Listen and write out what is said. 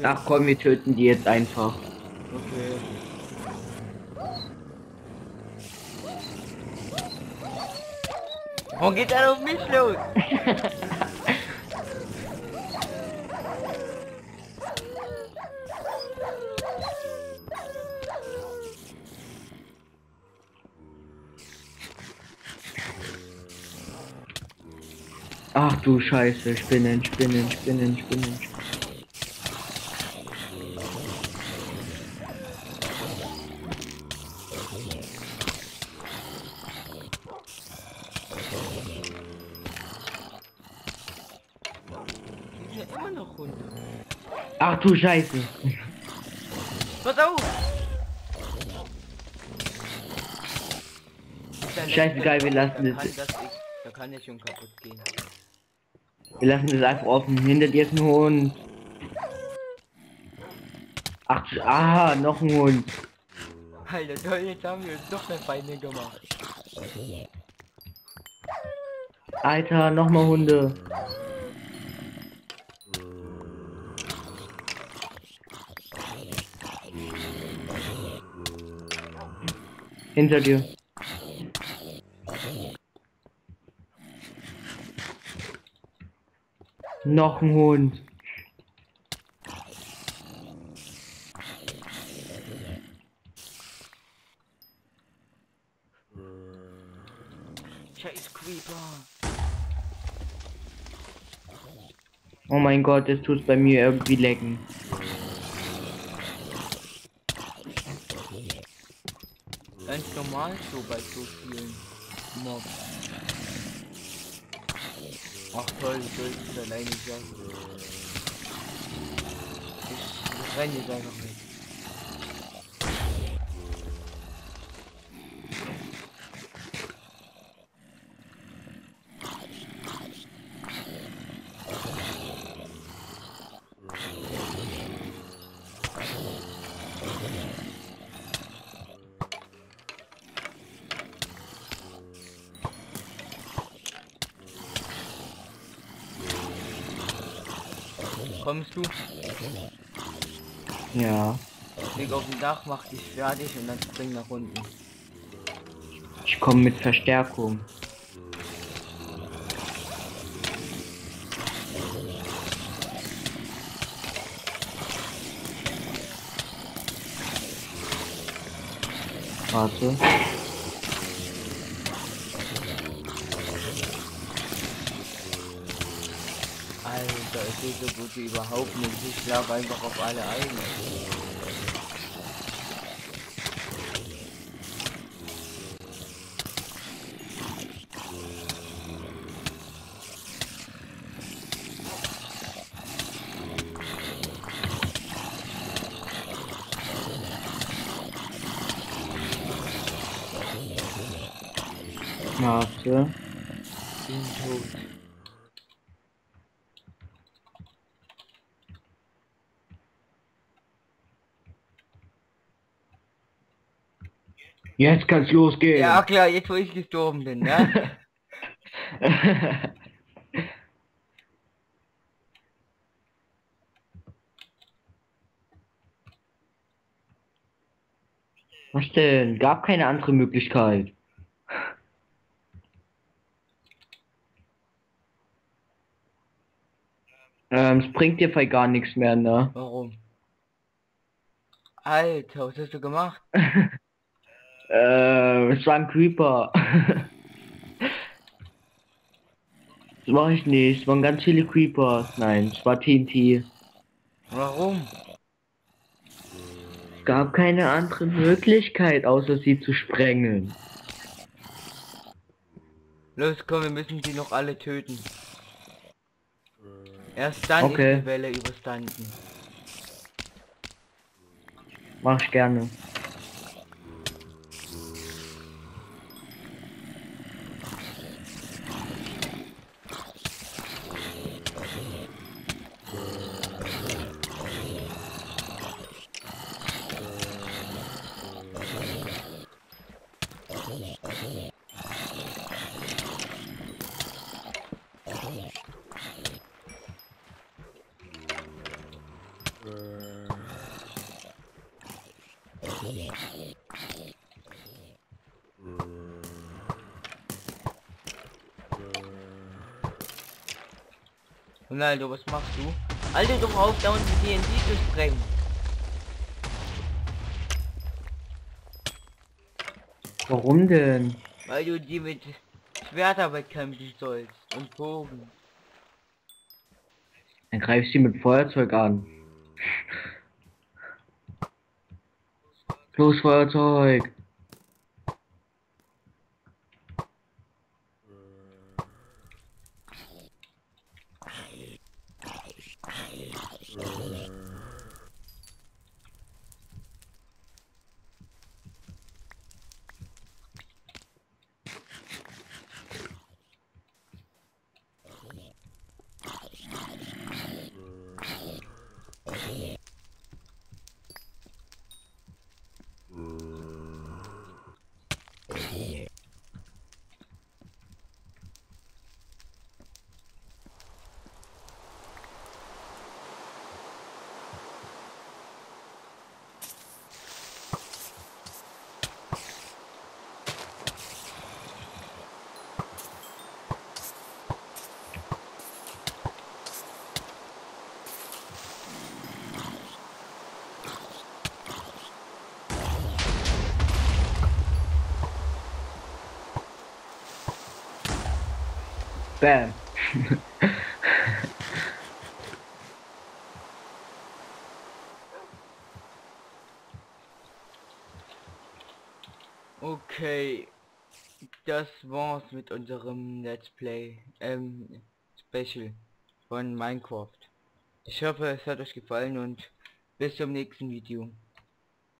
Okay. Ach komm, wir töten die jetzt einfach. Okay. Warum geht er auf mich los? Ach du Scheiße, Spinnen, Spinnen, Spinnen, Spinnen. Die runter. Ach du Scheiße. Pass auf! Der Scheißegal, wir lassen da es. kann das ich, Da kann der schon kaputt gehen. Wir lassen es einfach offen. Hinter dir ist ein Hund. Ach, ah, noch ein Hund. Alter, toll, jetzt haben wir uns doch eine Feinde gemacht. Alter, noch mal Hunde. Hinter dir. Noch ein Hund. Scheiß Creeper. Oh mein Gott, es tut bei mir irgendwie lecken. Ganz normal so bei so vielen Mobs. Ach toll, ich soll es alleine sagen. Ich, renne jetzt einfach mit. Kommst du? Ja. Leg auf dem Dach, mach dich fertig und dann spring nach unten. Ich komme mit Verstärkung. Warte. Sehe so gut wie überhaupt nicht. Ich schlage einfach auf alle ein. Warte. Bin tot. Jetzt kann's losgehen. Ja klar, jetzt wo ich gestorben bin, ne? Was denn? Gab keine andere Möglichkeit. Ähm, es bringt dir voll gar nichts mehr, ne? Warum? Alter, was hast du gemacht? äh, es war ein Creeper. das mache ich nicht. Es waren ganz viele Creepers. Nein, es war TNT. Warum? Es gab keine andere Möglichkeit, außer sie zu sprengen. Los, komm, wir müssen die noch alle töten. Erst dann Okay. ist die Welle überstanden. Mach ich gerne. Ronaldo, was machst du? Alter, doch auf, da unten die TNT zu sprengen. Warum denn? Weil du die mit Schwerter bekämpfen sollst und Bogen. Dann greifst du sie mit Feuerzeug an. Los, Feuerzeug! Bam. Okay, das war's mit unserem Let's Play, ähm, Special von Minecraft. Ich hoffe, es hat euch gefallen und bis zum nächsten Video.